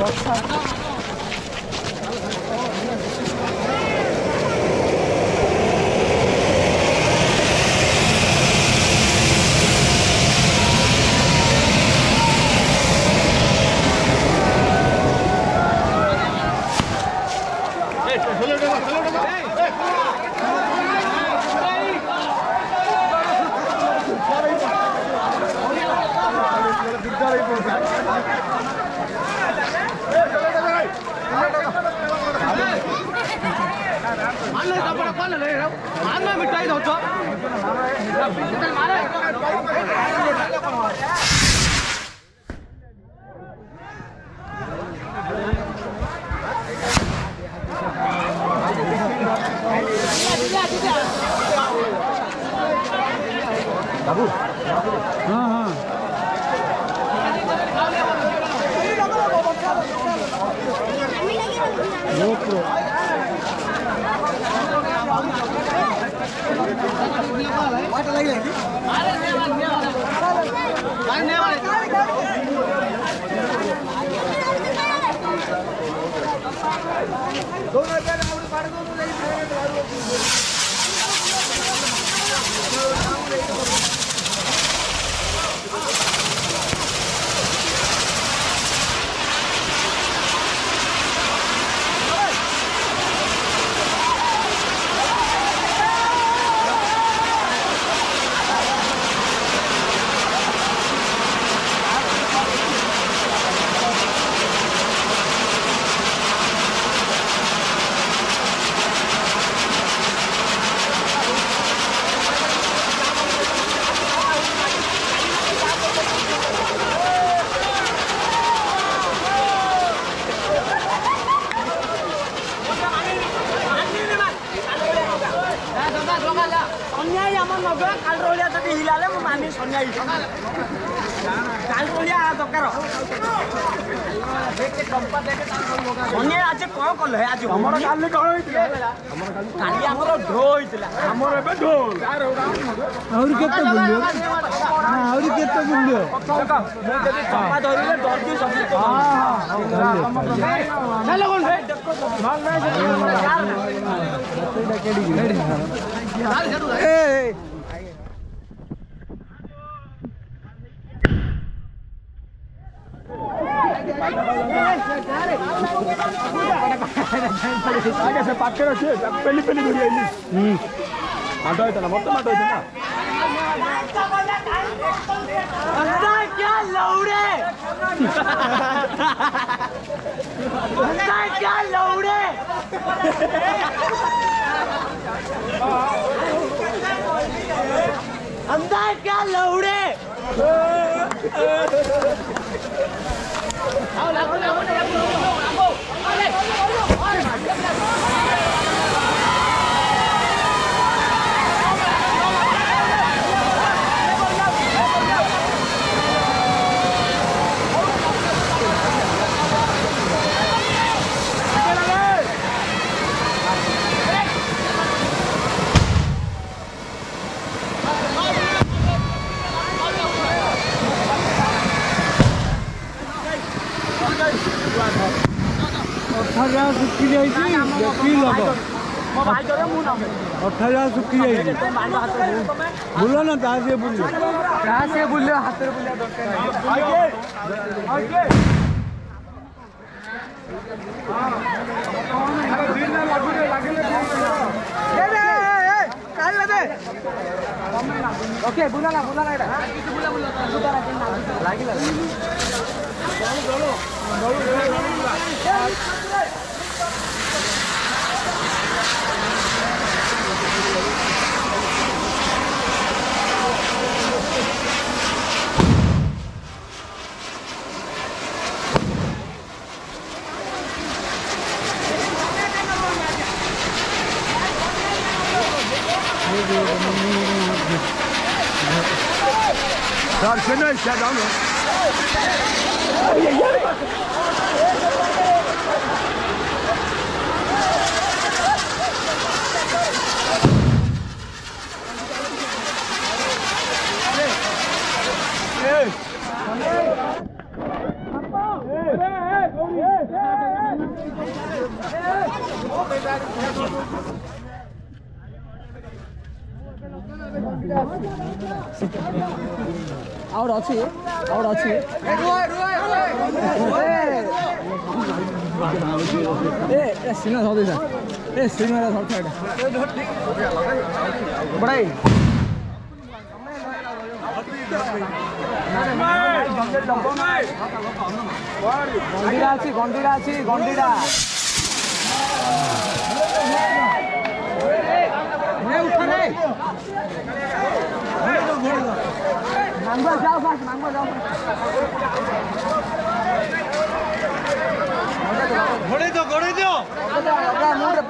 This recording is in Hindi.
Gracias. हाँ हाँ दोन हजार आवड पाडतो କାଲି ରଳିଆ ଯଦି ହିଲାଲେ ମୁଁ ମାନି ସନ୍ୟାୟୀ କାଲି ରଳିଆ ଦରକାର ଅନ୍ୟାୟ ଆଜି କଣ କଲେ ଆଜି ଆମର କାଲି କଣ ହେଇଥିଲା କାଲି ଆମର ଢୋ ହେଇଥିଲା ଆମର ଏବେ ଢୋ ଆହୁରି କେତେ ବୁଲିବ ନା ଆହୁରି କେତେ ବୁଲିବ ମୁଁ ଯଦି ଚପା ଧରିଲେ ଡରକି ସବୁ आगे से पाक करो से पहली पहली घुरी आई हम्म आटो है ना मतलब आटो है ना अंदा क्या लौड़े अंदा क्या लौड़े ଅଠାର ଶୁଖି ଯାଇଛି। ଦେଖି ଲବ ମୋ ଭାଇ ଧରେ ମୁଁ ନବେ ଅଠାର ଶୁଖି ଯାଇଛି ବୁଲ ନା ତା ସିଏ ବୁଲିବ Karşına işe adamı. Abi gel bakın. Out অছি আউট অছি ए ए सिग्नल छँदैछ ए सिग्नल छर्छ एउटा बढाइ गन्डिरा चाहिँ गन्डिरा चाहिँ गन्डिरा